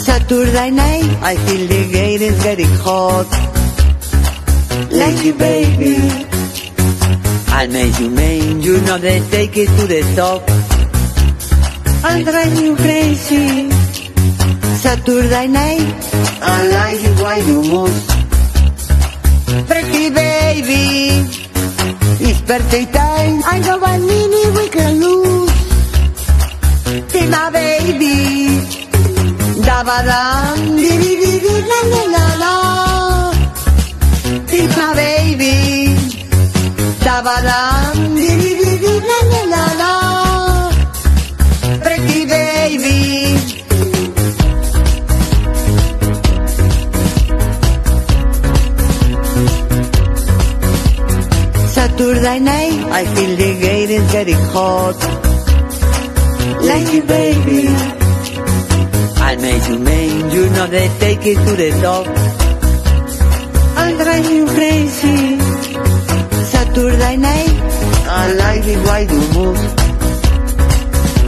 Saturday night, I feel the gate is getting hot. Lazy baby, I make you main, you know they take it to the top. I'll drive you crazy. Saturday night, I like it why you move. Pretty baby, it's birthday time. I know one minute we can lose. Be my baby. Da ba dam, di di di di la la la la. Be my baby. Da ba dam, di di di di la la la la. Pretty baby. Saturday night, I feel the gate is getting hot. Lazy baby, I made you main, you know they take it to the top. Drive you crazy. Saturday night, I like it why you move.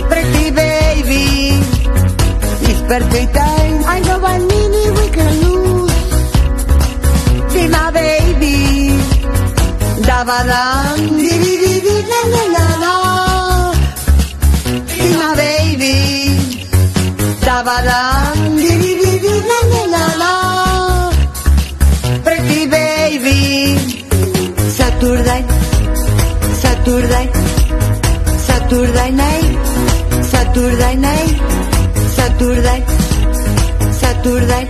Pretty baby, it's birthday Da ba dam, di di di di la la la la. My baby. Da di di di di la la la la. Pretty baby. Saturday, Saturday, Saturday night, Saturday night, Saturday, Saturday.